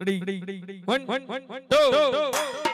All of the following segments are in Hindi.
Ready, one, one, one, two.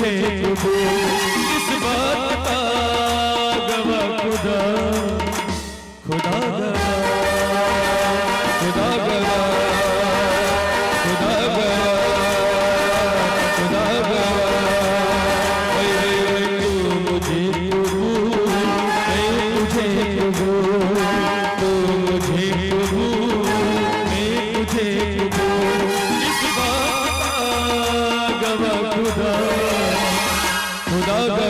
मुझे इस बात का गवा खुदा खुदा गवा खुदा गवा खुदा गवा खुदा गवा मुझे मुझे Saga.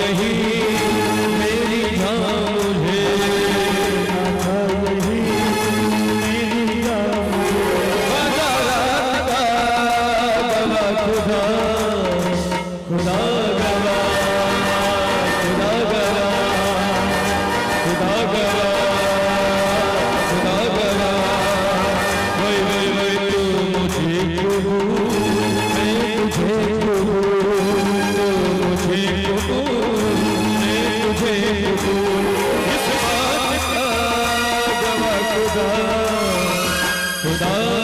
यही खुदा खुदा